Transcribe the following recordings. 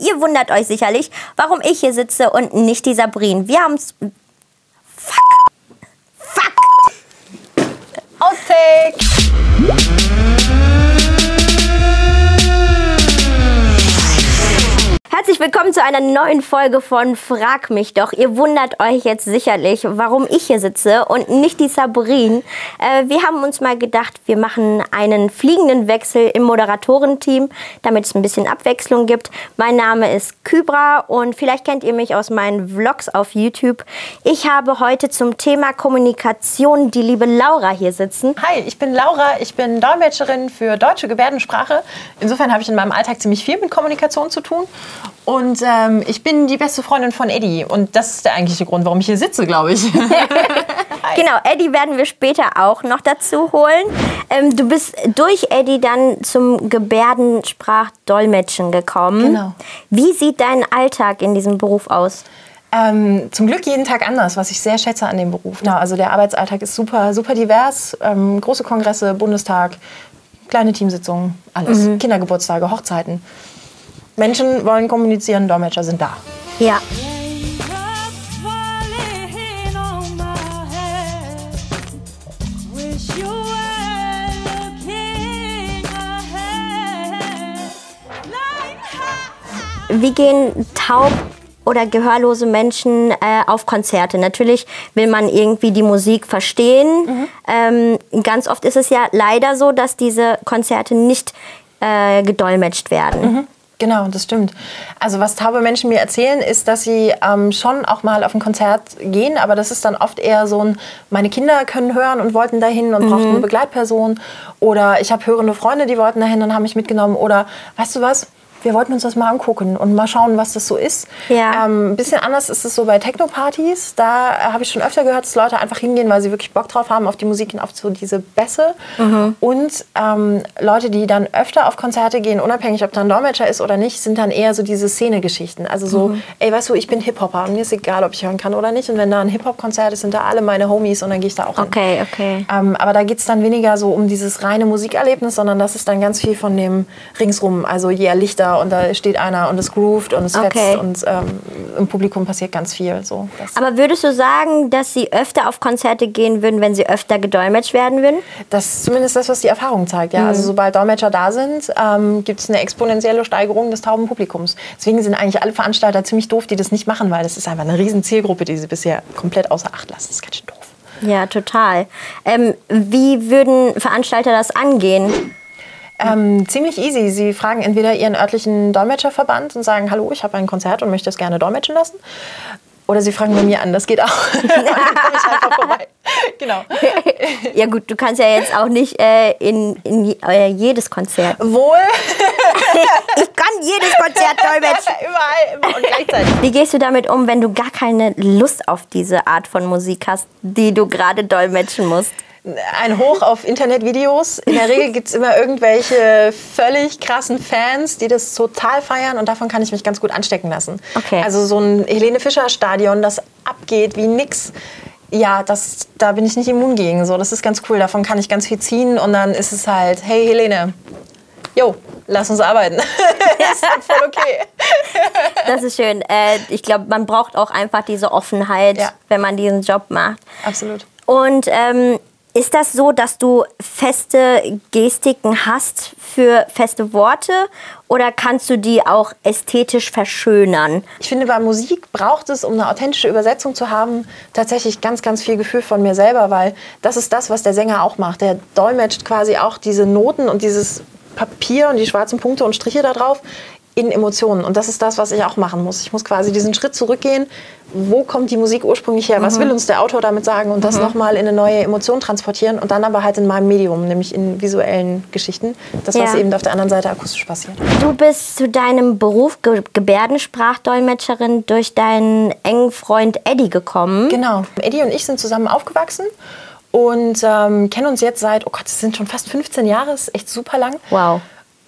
Ihr wundert euch sicherlich, warum ich hier sitze und nicht die Sabrine. Wir haben's. Fuck! Fuck! Outtake! Herzlich willkommen zu einer neuen Folge von Frag mich doch. Ihr wundert euch jetzt sicherlich, warum ich hier sitze und nicht die Sabrine. Äh, wir haben uns mal gedacht, wir machen einen fliegenden Wechsel im Moderatorenteam, damit es ein bisschen Abwechslung gibt. Mein Name ist Kybra und vielleicht kennt ihr mich aus meinen Vlogs auf YouTube. Ich habe heute zum Thema Kommunikation die liebe Laura hier sitzen. Hi, ich bin Laura, ich bin Dolmetscherin für deutsche Gebärdensprache. Insofern habe ich in meinem Alltag ziemlich viel mit Kommunikation zu tun. Und ähm, ich bin die beste Freundin von Eddie. Und das ist der eigentliche Grund, warum ich hier sitze, glaube ich. genau, Eddie werden wir später auch noch dazu holen. Ähm, du bist durch Eddie dann zum Gebärdensprachdolmetschen gekommen. Genau. Wie sieht dein Alltag in diesem Beruf aus? Ähm, zum Glück jeden Tag anders, was ich sehr schätze an dem Beruf. Ja, also der Arbeitsalltag ist super, super divers. Ähm, große Kongresse, Bundestag, kleine Teamsitzungen, alles. Mhm. Kindergeburtstage, Hochzeiten. Menschen wollen kommunizieren, Dolmetscher sind da. Ja. Wie gehen taub oder gehörlose Menschen äh, auf Konzerte? Natürlich will man irgendwie die Musik verstehen. Ähm, ganz oft ist es ja leider so, dass diese Konzerte nicht äh, gedolmetscht werden. Genau, das stimmt. Also was taube Menschen mir erzählen, ist, dass sie ähm, schon auch mal auf ein Konzert gehen, aber das ist dann oft eher so ein, meine Kinder können hören und wollten dahin und brauchten eine Begleitperson. Oder ich habe hörende Freunde, die wollten dahin und haben mich mitgenommen. Oder weißt du was? Wir wollten uns das mal angucken und mal schauen, was das so ist. Ja. Ähm, ein bisschen anders ist es so bei Techno-Partys. Da äh, habe ich schon öfter gehört, dass Leute einfach hingehen, weil sie wirklich Bock drauf haben auf die Musik und auf so diese Bässe. Und ähm, Leute, die dann öfter auf Konzerte gehen, unabhängig ob da ein Dolmetscher ist oder nicht, sind dann eher so diese Szene-Geschichten. Also so, ey, weißt du, ich bin Hip-Hopper und mir ist egal, ob ich hören kann oder nicht. Und wenn da ein Hip-Hop-Konzert ist, sind da alle meine Homies und dann gehe ich da auch hin. Okay, okay. Ähm, aber da geht es dann weniger so um dieses reine Musikerlebnis, sondern das ist dann ganz viel von dem Ringsrum. Also yeah, Lichter und da steht einer und es groovt und es Okay. fetzt und ähm, im Publikum passiert ganz viel. So. Aber würdest du sagen, dass sie öfter auf Konzerte gehen würden, wenn sie öfter gedolmetscht werden würden? das ist zumindest das, was die Erfahrung zeigt. Ja? Also sobald Dolmetscher da sind, ähm, gibt es eine exponentielle Steigerung des tauben Publikums. Deswegen sind eigentlich alle Veranstalter ziemlich doof, die das nicht machen, weil das ist einfach eine riesen Zielgruppe, die sie bisher komplett außer Acht lassen. Das ist ganz schön doof. Ja, total. Ähm, wie würden Veranstalter das angehen? Ähm, ziemlich easy. Sie fragen entweder Ihren örtlichen Dolmetscherverband und sagen, hallo, ich habe ein Konzert und möchte es gerne dolmetschen lassen. Oder Sie fragen bei mir an, das geht auch. Und dann komme ich einfach vorbei. Genau. Ja gut, du kannst ja jetzt auch nicht äh, in, in äh, jedes Konzert. Wohl, Ich kann jedes Konzert dolmetschen. überall, immer und gleichzeitig. Wie gehst du damit um, wenn du gar keine Lust auf diese Art von Musik hast, die du gerade dolmetschen musst? Ein Hoch auf Internetvideos. In der Regel gibt es immer irgendwelche völlig krassen Fans, die das total feiern und davon kann ich mich ganz gut anstecken lassen. Okay. Also so ein Helene Fischer Stadion, das abgeht wie nix. Ja, das, da bin ich nicht immun gegen. So, das ist ganz cool. Davon kann ich ganz viel ziehen und dann ist es halt, hey Helene, jo, lass uns arbeiten. ist halt voll okay. Das ist schön. Äh, ich glaube, man braucht auch einfach diese Offenheit, Ja. wenn man diesen Job macht. Absolut. Und ähm, ist das so, dass du feste Gestiken hast für feste Worte oder kannst du die auch ästhetisch verschönern? Ich finde, bei Musik braucht es, um eine authentische Übersetzung zu haben, tatsächlich ganz, ganz viel Gefühl von mir selber, weil das ist das, was der Sänger auch macht. Der dolmetscht quasi auch diese Noten und dieses Papier und die schwarzen Punkte und Striche da drauf in Emotionen. Und das ist das, was ich auch machen muss. Ich muss quasi diesen Schritt zurückgehen. Wo kommt die Musik ursprünglich her? Was will uns der Autor damit sagen? Und das nochmal in eine neue Emotion transportieren und dann aber halt in meinem Medium, nämlich in visuellen Geschichten. Das, was Ja. eben auf der anderen Seite akustisch passiert. Du bist zu deinem Beruf Ge Gebärdensprachdolmetscherin durch deinen engen Freund Eddie gekommen. Genau. Eddie und ich sind zusammen aufgewachsen und ähm, kennen uns jetzt seit, oh Gott, das sind schon fast 15 Jahre, ist echt super lang. Wow.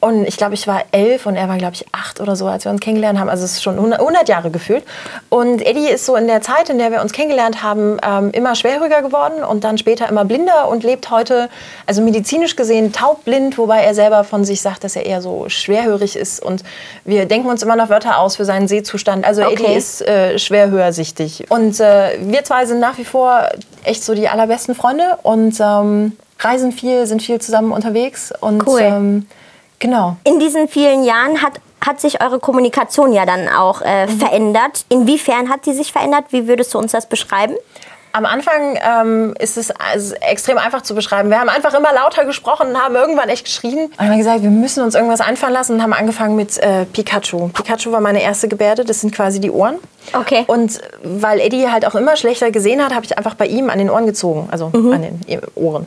Und ich glaube, ich war elf und er war, glaube ich, acht oder so, als wir uns kennengelernt haben. Also es ist schon 100 Jahre gefühlt. Und Eddie ist so in der Zeit, in der wir uns kennengelernt haben, ähm, immer schwerhöriger geworden und dann später immer blinder und lebt heute, also medizinisch gesehen, taubblind, wobei er selber von sich sagt, dass er eher so schwerhörig ist. Und wir denken uns immer noch Wörter aus für seinen Sehzustand. Also Okay. Eddie ist äh, schwerhörsichtig. Und äh, wir zwei sind nach wie vor echt so die allerbesten Freunde und ähm, reisen viel, sind viel zusammen unterwegs. Und Cool. ähm, genau. In diesen vielen Jahren hat, hat sich eure Kommunikation ja dann auch äh, Mhm. verändert. Inwiefern hat die sich verändert? Wie würdest du uns das beschreiben? Am Anfang ähm, ist es also extrem einfach zu beschreiben. Wir haben einfach immer lauter gesprochen und haben irgendwann echt geschrien. Und haben gesagt, wir müssen uns irgendwas einfallen lassen und haben angefangen mit äh, Pikachu. Pikachu war meine erste Gebärde, das sind quasi die Ohren. Okay. Und weil Eddie halt auch immer schlechter gesehen hat, habe ich einfach bei ihm an den Ohren gezogen, also Mhm. an den Ohren.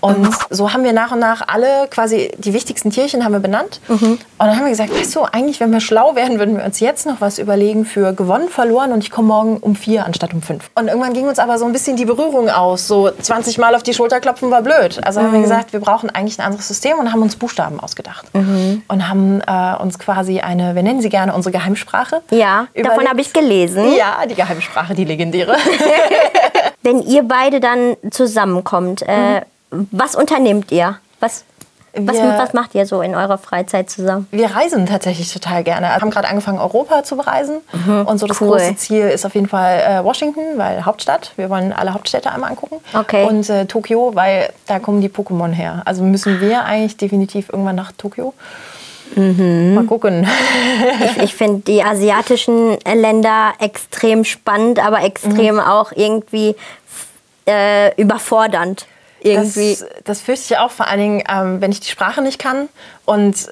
Und so haben wir nach und nach alle quasi die wichtigsten Tierchen haben wir benannt. Mhm. Und dann haben wir gesagt, weißt du, eigentlich, wenn wir schlau wären, würden wir uns jetzt noch was überlegen für gewonnen, verloren und ich komme morgen um vier anstatt um fünf. Und irgendwann ging uns aber so ein bisschen die Berührung aus. So 20 Mal auf die Schulter klopfen war blöd. Also haben wir Mhm. gesagt, wir brauchen eigentlich ein anderes System und haben uns Buchstaben ausgedacht. Und haben äh, uns quasi eine, wir nennen sie gerne unsere Geheimsprache. Ja, davon überlegt. habe ich gelesen. Ja, die Geheimsprache, die legendäre. Wenn ihr beide dann zusammenkommt, äh, was unternehmt ihr? Was, was, Wir- was macht ihr so in eurer Freizeit zusammen? Wir reisen tatsächlich total gerne. Wir haben gerade angefangen, Europa zu bereisen. Und so das cool. große Ziel ist auf jeden Fall äh, Washington, weil Hauptstadt. Wir wollen alle Hauptstädte einmal angucken. Okay. Und äh, Tokio, weil da kommen die Pokémon her. Also müssen wir eigentlich definitiv irgendwann nach Tokio. Mhm. Mal gucken. Ich, ich finde die asiatischen Länder extrem spannend, aber extrem auch irgendwie äh, überfordernd. Irgendwie. Das, das fürchte ich auch vor allen Dingen, ähm, wenn ich die Sprache nicht kann. Und äh,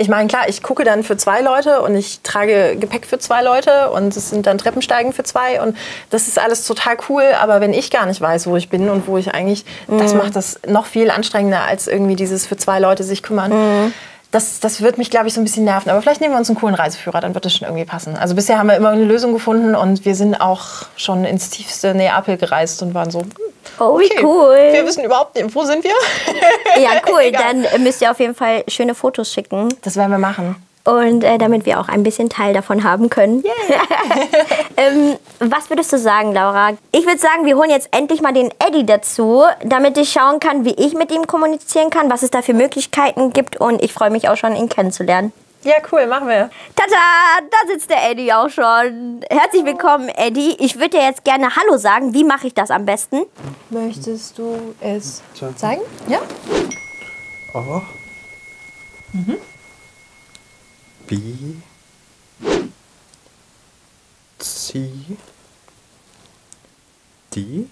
ich meine, klar, ich gucke dann für zwei Leute und ich trage Gepäck für zwei Leute und es sind dann Treppensteigen für zwei und das ist alles total cool. Aber wenn ich gar nicht weiß, wo ich bin und wo ich eigentlich, das macht das noch viel anstrengender als irgendwie dieses für zwei Leute sich kümmern. Das, das wird mich, glaube ich, so ein bisschen nerven. Aber vielleicht nehmen wir uns einen coolen Reiseführer, dann wird das schon irgendwie passen. Also bisher haben wir immer eine Lösung gefunden und wir sind auch schon ins tiefste Neapel gereist und waren so, Oh, wie okay, cool. Wir wissen überhaupt nicht, wo sind wir? Ja, cool. Egal. Dann äh, müsst ihr auf jeden Fall schöne Fotos schicken. Das werden wir machen. Und äh, damit wir auch ein bisschen Teil davon haben können. ähm, was würdest du sagen, Laura? Ich würde sagen, wir holen jetzt endlich mal den Eddie dazu, damit ich schauen kann, wie ich mit ihm kommunizieren kann, was es da für Möglichkeiten gibt. Und ich freue mich auch schon, ihn kennenzulernen. Ja, cool, machen wir. Tada, da sitzt der Eddie auch schon. Herzlich willkommen, Eddie. Ich würde dir jetzt gerne Hallo sagen. Wie mache ich das am besten? Möchtest du es zeigen? Ja? A. B. C. D.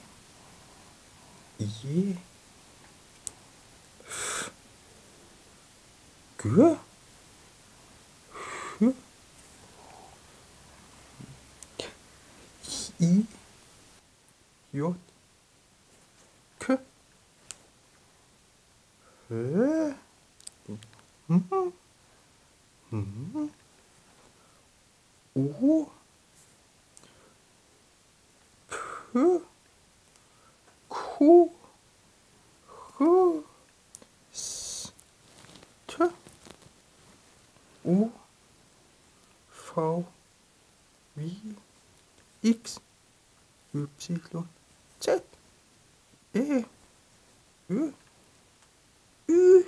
E. F. G. I. J. K. H. O. P. Q. H. S. T. U. V. W. X. Y. Z. E. Ö. Ü.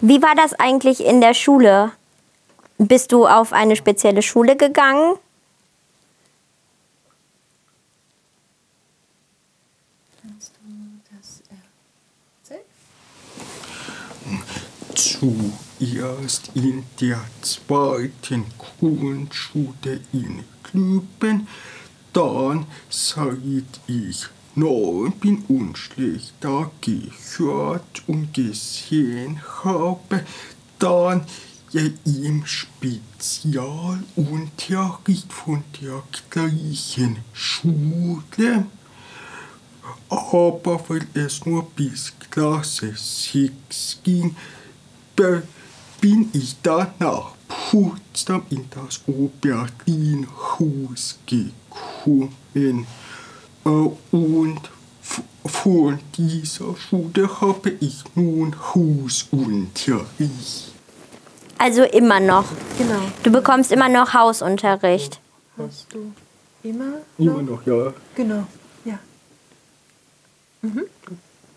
Wie war das eigentlich in der Schule? Bist du auf eine spezielle Schule gegangen? Zuerst in der zweiten Grundschule in Klüben, dann seit ich neun bin und schlechter gehört und gesehen habe, dann ja im Spezialunterricht von der gleichen Schule. Aber weil es nur bis Klasse 6 ging, bin ich dann nach Potsdam in das Oberlin-Haus gekommen. Äh, Und von dieser Schule habe ich nun Hausunterricht. Also immer noch. Genau. Du bekommst immer noch Hausunterricht. Hast du immer Immer noch, ja. Genau, ja. Mhm.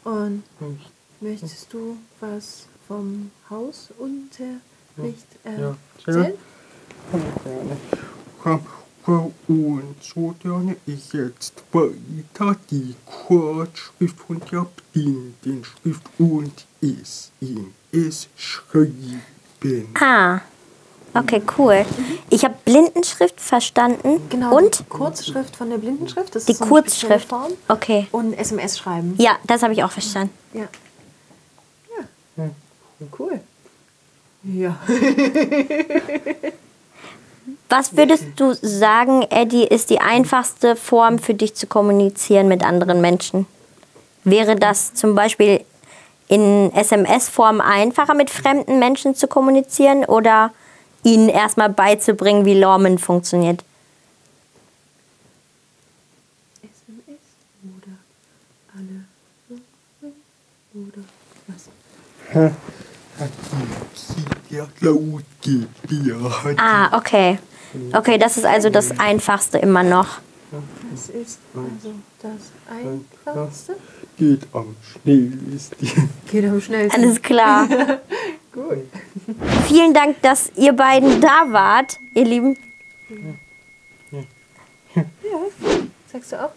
Und möchtest du was vom Hausunterricht Ja. erzählen? Komm, Und so lerne ich jetzt weiter die Kurzschrift von der Blindenschrift und es in es schreiben. Ah. Okay, cool. Ich habe Blindenschrift verstanden. Genau. Und? Die Kurzschrift von der Blindenschrift. Das Die ist so Kurzschrift. Form. Okay. Und SMS schreiben. Ja, das habe ich auch verstanden. Ja. Ja. Cool. Ja. Was würdest du sagen, Eddie, ist die einfachste Form für dich zu kommunizieren mit anderen Menschen? Wäre das zum Beispiel in SMS-Form einfacher mit fremden Menschen zu kommunizieren oder ihnen erstmal beizubringen, wie Lormen funktioniert? SMS oder alle oder was? Ah, okay. Okay, das ist also das Einfachste immer noch. Das ist also das Einfachste. Geht am schnellsten. Geht am schnellsten. Alles klar. Gut. Vielen Dank, dass ihr beiden da wart, ihr Lieben. Sagst du auch?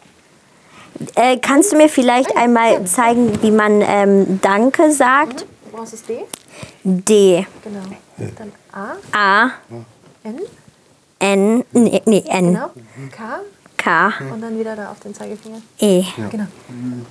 Äh, kannst du mir vielleicht einmal zeigen, wie man ähm, Danke sagt? Du brauchst das D? D, Genau. Dann A, A, N, N, nee, nee N, genau. K K, und dann wieder da auf den Zeigefinger. E. Genau.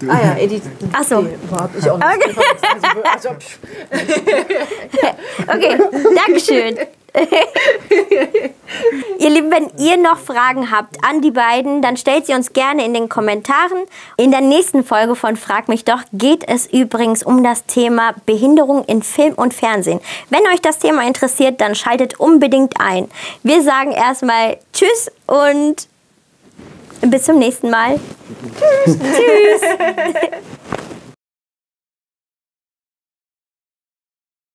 Ah ja, Edith. Ach so. Nee, überhaupt nicht auch nicht. Also, also, pff. Okay, Dankeschön. ihr Lieben, wenn ihr noch Fragen habt an die beiden, dann stellt sie uns gerne in den Kommentaren. In der nächsten Folge von Frag mich doch geht es übrigens um das Thema Behinderung in Film und Fernsehen. Wenn euch das Thema interessiert, dann schaltet unbedingt ein. Wir sagen erstmal Tschüss und bis zum nächsten Mal. Tschüss. Tschüss.